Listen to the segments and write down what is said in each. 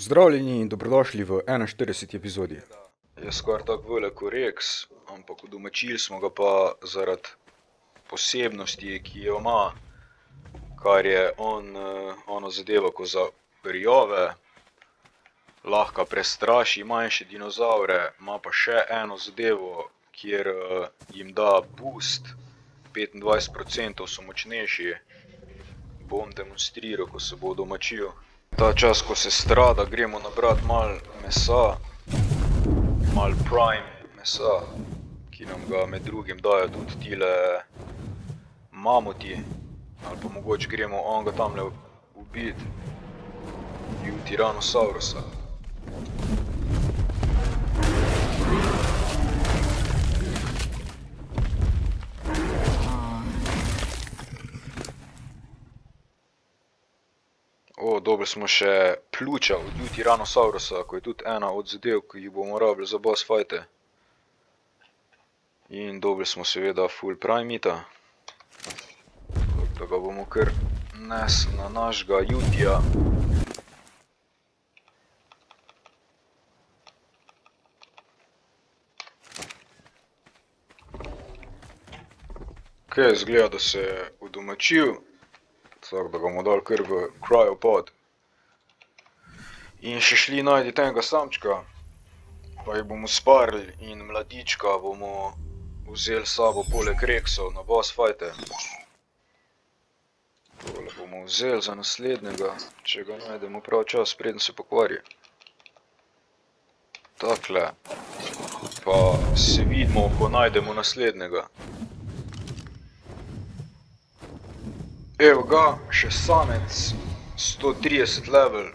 Pozdravljeni in dobrodošli v 41. epizodi. Je skoraj tako velik kot Rex, ampak udomačili smo ga pa zaradi posebnosti, ki jo ima, kar je on, uh, ono zadevo, ko za rjove lahko prestraši manjše dinozavre, ima pa še eno zadevo, kjer uh, jim da boost, 25% so močnejši. Bom demonstriral, ko se bo domačil. Ta čas, ko se strada, gremo nabrat malo mesa, malo prime mesa, ki nam ga med drugim dajo tudi tile mamuti, ali pa mogoče gremo onga tamle ubit, Tyrannosaurusa. O, dobili smo še pljuča od Tyrannosaurusa, ko je tudi ena od zadev, ki jih bomo rabili za boss fight'e. In dobili smo seveda full primita. Tako ga bomo kar nesli na našega Jutija. Okej, izgleda, da se je udomačil. Tako da ga bomo dali kar v cryopod. In še šli najti tega samčka, pa jih bomo sparili in mladička bomo vzeli sabo poleg Rexov na boss fight'e. Tole bomo vzeli za naslednjega, če ga najdemo prav čas, preden se pokvari. Takle. Pa se vidimo, ko najdemo naslednjega. Evo ga, še samec, 130 level,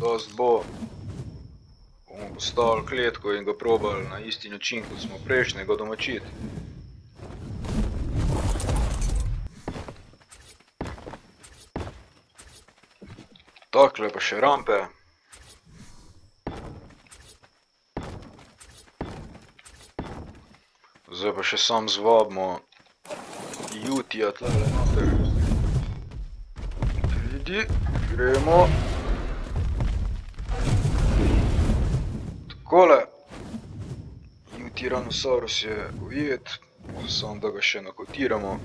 dost bo. Bomo postavili kletko in ga probali na isti način, kot smo prejšnjega domačiti. Takle pa še rampe. Zdaj pa še sam zvabimo Jutija tlele noter. Pridi, gremo. Takole. Tyrannosaurus je ujet, samo da ga še nakotiramo.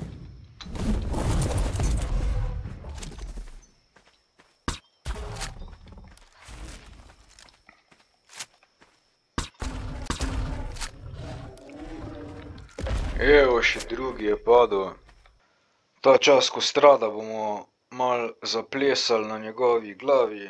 Evo, še drugi je padel. Ta čas, ko strada, bomo malo zaplesali na njegovi glavi.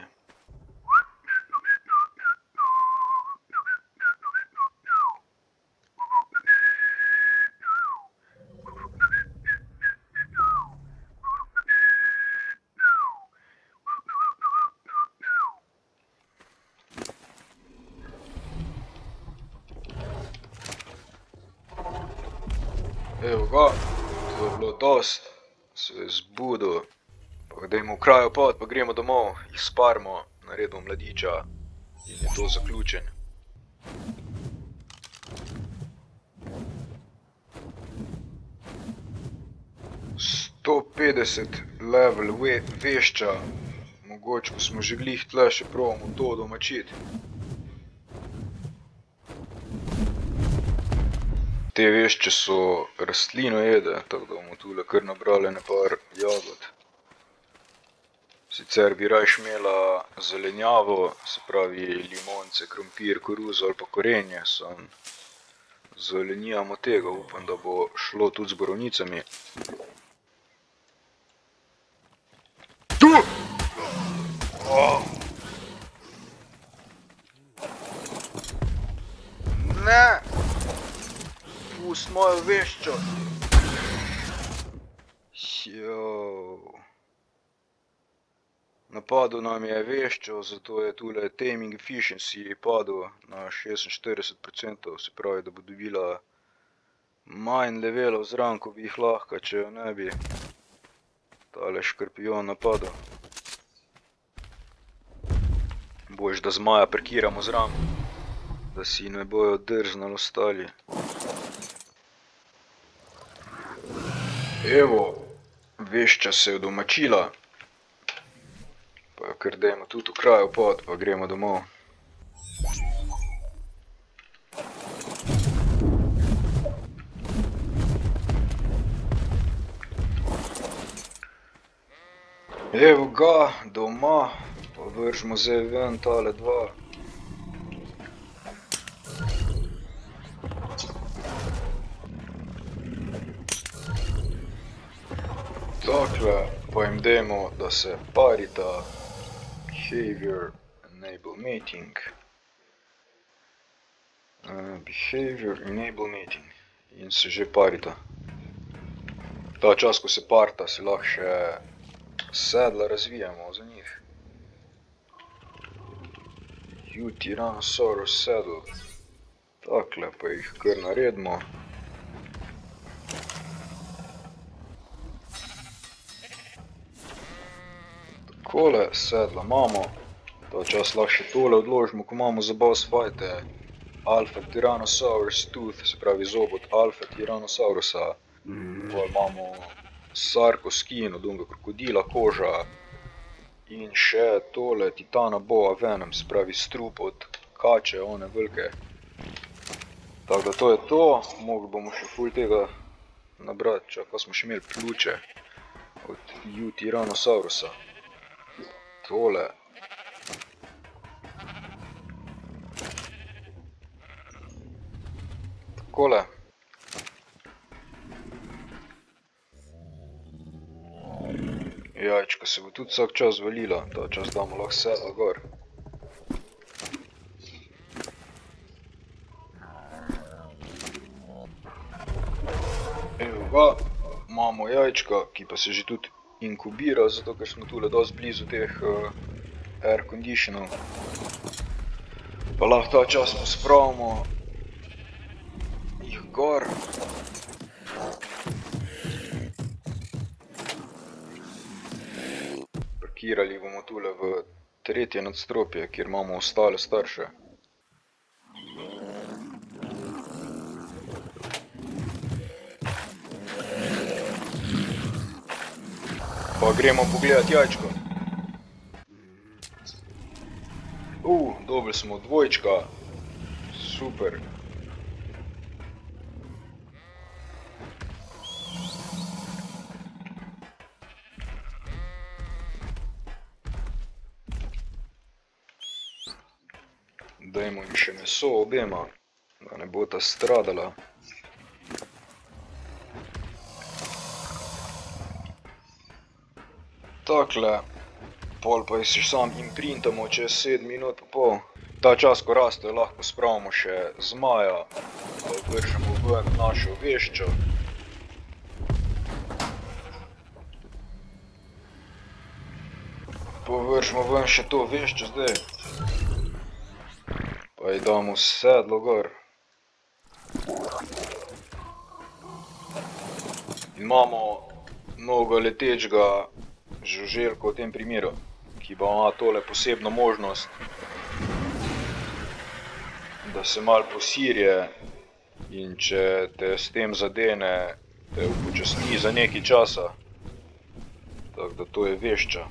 Evo ga, to je bilo dost, se je zbudil. Pa dajmo v cryopod, pa gremo domov, jih sparimo, naredimo mladiča in je to zaključen. Sto petdeset level ve vešča, mogoče ko smo že glih tle, še probamo to domačiti. Te vešče so rastlinojede, tako da bomo tule kar nabrali ene par jagod. Sicer bi rajši imela zelenjavo, se pravi limonce, krompir, koruzo ali pa korenje, samo zelenjamo tega, upam, da bo šlo tudi z borovnicami. Tu! Ne! Pusti mojo veščo. Napadel nam je veščo, zato je tule Taming Efficiency padel na 46%, se pravi, da bo dobila manj levelov zraven, ko bi jih lahko, če jo ne bi tale škorpion napadel. Boljše, da zmaja prekiramo zraven, da si ne bojo drznali ostali. Evo, vešča se je udomačila. Pa ker dajmo tudi v kraju pot, pa gremo domov. Evo ga, doma, pa vržimo zdaj ven tale dva. Takle pa jim dajmo, da se parita behavior enable meeting. Uh, behavior enable meeting in se že parita. Ta čas, ko se parta, se lahko še sedla razvijamo za njih. U Tyrannosaurus saddle. Takle pa jih kar naredimo. Takole sedla imamo. Ta čas lahko še tole odložimo, ko imamo za boss fajte. Alpha Tyrannosaurus tooth, se pravi zob od Alpha Tyrannosaurusa. Pol imamo Sarko skin od unga krokodila, koža. In še tole Titana boa venom, se pravi strup od kače, one velike. Tako da to je to, mogli bomo še ful tega nabrati, čak pa smo še imeli pljuče od U Tyrannosaurusa. Tole. Takole. Jajčka se bo tudi vsak čas valila, ta čas damo lahko sedla gor. Evo ga, imamo jajčka, ki pa se že tudi inkubira, zato ker smo tule dosti blizu teh uh, air conditionov. Pa lahko ta čas pospravimo jih gor. Parkirali bomo tule v tretje nadstropje, kjer imamo ostale starše. Pa gremo pogledat jajčko. Uh, dobili smo dvojčka. Super. Dajmo jim še meso obema, da ne bota stradala. Takle, pol pa jih sam imprintamo čez 7 minut pa pol. Ta čas, ko rastejo, lahko spravimo še zmaja, pa vržemo ven našo veščo. Povržemo ven še to veščo zdaj. Pa ji damo sedlo gor. In imamo mnogo letečega žuželka v tem primeru, ki pa ima tole posebno možnost, da se malo posirje in če te s tem zadene, te upočasni za nekaj časa. Tako da to je vešča.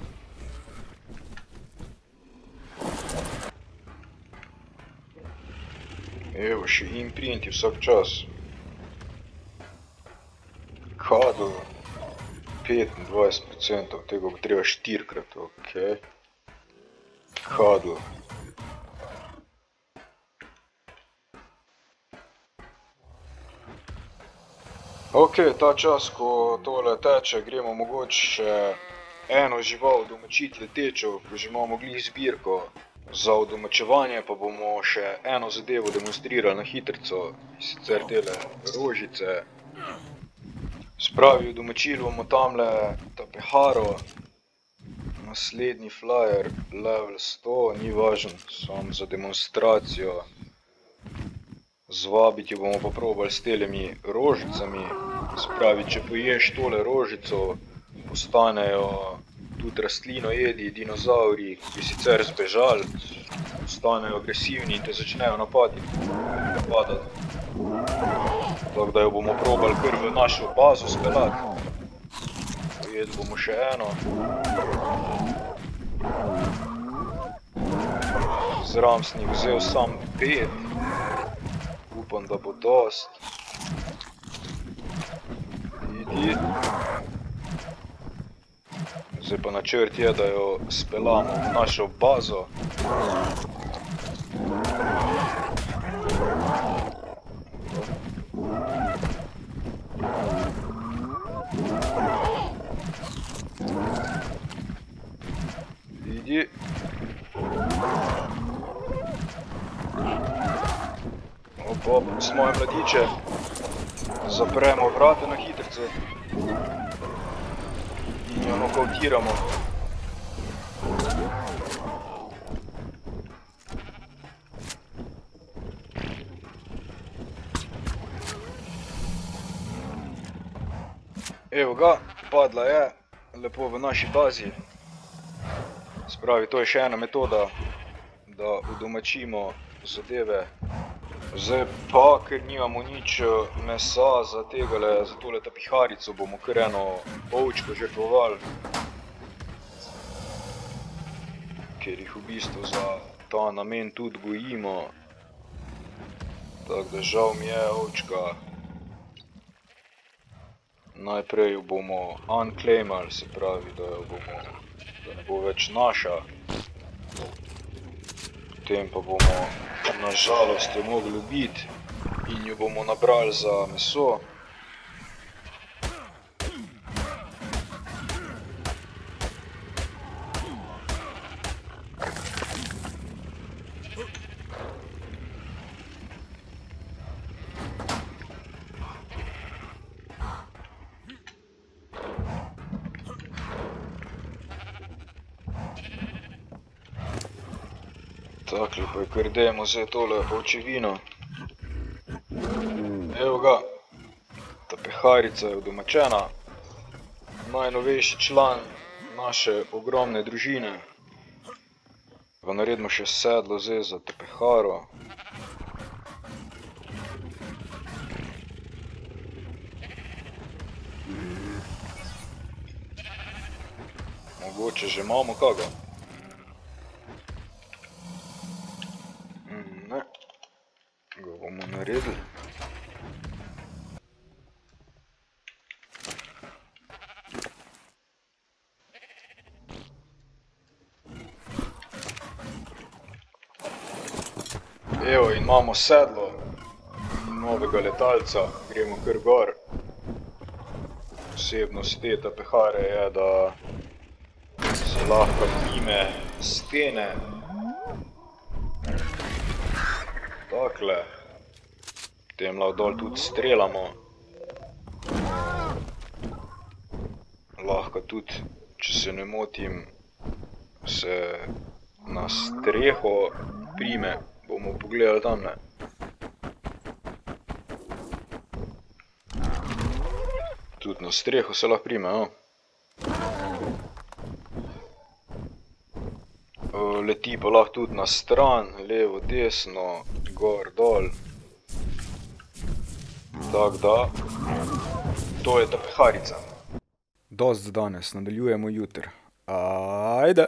Evo, še imprinti vsak čas. Kadl. 25%, tega bo treba štirikrat, ok. Kadl. Ok, ta čas, ko tole teče, gremo mogoče še eno žival domačiti letečo, ko že imamo glih zbirko. Za udomačevanje pa bomo še eno zadevo demonstrirali na hitrico, sicer tele rožice. Spravi, udomačili bomo tamle tapeharo, naslednji flyer, level 100, ni važen, samo za demonstracijo. Zvabiti jo bomo pa probali s telemi rožicami, spravi, če poješ tole rožico, postanejo tudi rastlinoedi, dinozauri, ki sicer zbežali, postanejo agresivni in te začnejo napadati, napadati. Tako da jo bomo probali kar v našo bazo speljati. Pojedli bomo še eno. zraven sem jih vzel sam pet. Upam, da bo dost. Idi. Zdaj pa načrt je, da jo speljamo v našo bazo. Idi. Op, op, smo je mladiče. Zapremo vrata na hitrice. In jo nokautiramo. Evo ga, padla je, lepo v naši bazi. Spravi, to je še ena metoda, da udomačimo zadeve. Zdaj pa, ker nimamo nič eh, mesa za tegale, za tole tapiharico, bomo kar eno ovčko žrtvovali. Ker jih v bistvu za ta namen tudi gojimo. Tako da žal mi je ovčka. Najprej jo bomo unclaimali, se pravi, da jo bomo, da ne bo več naša. Potem pa bomo na žalost jo mogli ubiti in jo bomo nabrali za meso. Je kar dajmo zdaj tole ovčevino. Evo ga, ta peharica je udomačena. Najnovejši član naše ogromne družine. Pa naredimo še sedlo zdaj za to peharo. Mogoče že imamo kaga. Mm, Ne. Ga bomo naredili. Evo, in imamo sedlo novega letalca, gremo kar gor. Posebnost te tapehare je, da se lahko prime stene Takle. Potem lahko dol tudi streljamo. Lahko tudi, če se ne motim, se na streho prime. Bomo pogledali tamle. Tudi na streho se lahko prime, no. Leti pa lahko tudi na stran, levo, desno, gor, dol. Tako da, to je ta peharica. Dost danes, nadaljujemo jutri. Ajde!